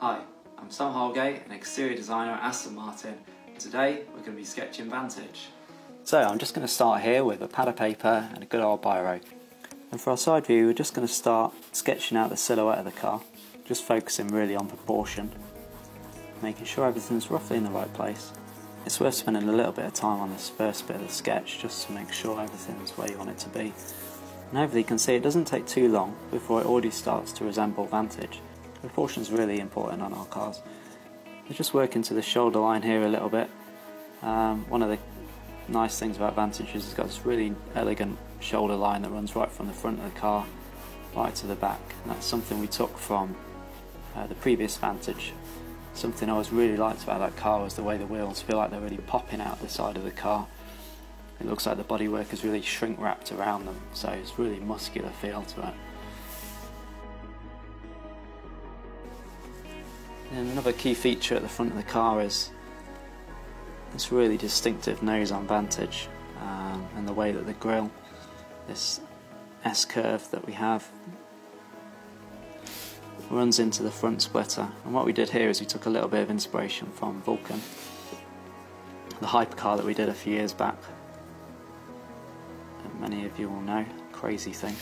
Hi, I'm Sam Holgate, an exterior designer at Aston Martin, and today we're going to be sketching Vantage. So I'm just going to start here with a pad of paper and a good old biro. And for our side view, we're just going to start sketching out the silhouette of the car, just focusing really on proportion, making sure everything's roughly in the right place. It's worth spending a little bit of time on this first bit of the sketch just to make sure everything's where you want it to be. And hopefully you can see it doesn't take too long before it already starts to resemble Vantage. Proportion is really important on our cars. We're just working to the shoulder line here a little bit. Um, one of the nice things about Vantage is it's got this really elegant shoulder line that runs right from the front of the car right to the back. And that's something we took from uh, the previous Vantage. Something I always really liked about that car was the way the wheels feel like they're really popping out the side of the car it looks like the bodywork is really shrink wrapped around them, so it's really muscular feel to it. And another key feature at the front of the car is this really distinctive nose on Vantage um, and the way that the grille, this S curve that we have, runs into the front splitter. And what we did here is we took a little bit of inspiration from Vulcan, the hypercar that we did a few years back many of you will know, crazy thing.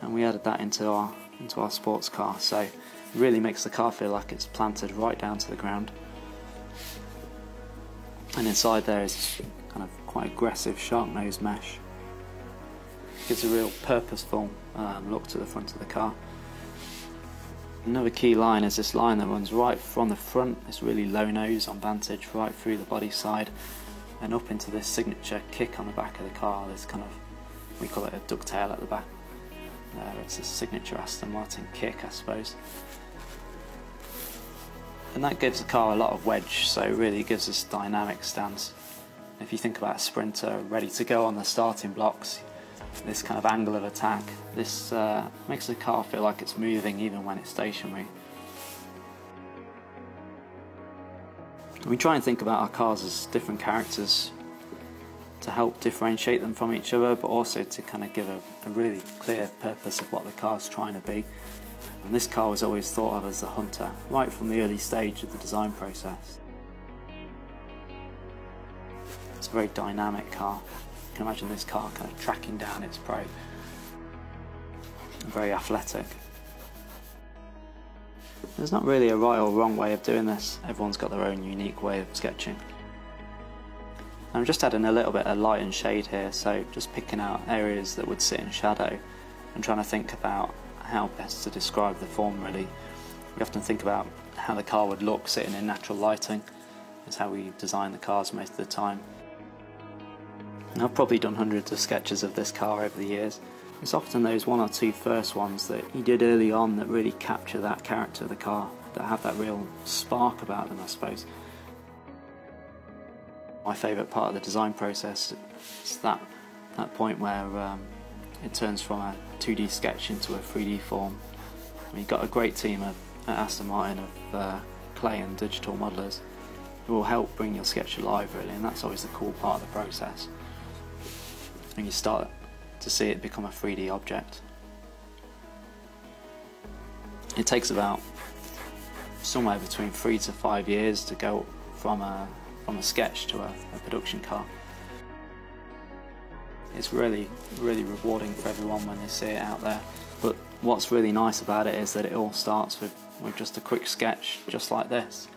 And we added that into our into our sports car, so really makes the car feel like it's planted right down to the ground. And inside there is kind of quite aggressive shark nose mesh. Gives a real purposeful um, look to the front of the car. Another key line is this line that runs right from the front, this really low nose on Vantage, right through the body side and up into this signature kick on the back of the car. This kind of, we call it a ducktail at the back. It's a signature Aston Martin kick, I suppose. And that gives the car a lot of wedge, so really gives us dynamic stance. If you think about a sprinter ready to go on the starting blocks, this kind of angle of attack, this uh, makes the car feel like it's moving even when it's stationary. We try and think about our cars as different characters to help differentiate them from each other, but also to kind of give a, a really clear purpose of what the car's trying to be. And this car was always thought of as the hunter, right from the early stage of the design process. It's a very dynamic car. You can imagine this car kind of tracking down its prey. Very athletic. There's not really a right or wrong way of doing this. Everyone's got their own unique way of sketching. I'm just adding a little bit of light and shade here, so just picking out areas that would sit in shadow and trying to think about how best to describe the form really. We often think about how the car would look sitting in natural lighting. It's how we design the cars most of the time. And I've probably done hundreds of sketches of this car over the years it's often those one or two first ones that you did early on that really capture that character of the car, that have that real spark about them, I suppose. My favourite part of the design process is that, that point where um, it turns from a 2D sketch into a 3D form. You've got a great team at Aston Martin of uh, clay and digital modelers who will help bring your sketch alive really and that's always the cool part of the process. And you start to see it become a 3D object. It takes about somewhere between three to five years to go from a, from a sketch to a, a production car. It's really, really rewarding for everyone when they see it out there. But what's really nice about it is that it all starts with, with just a quick sketch, just like this.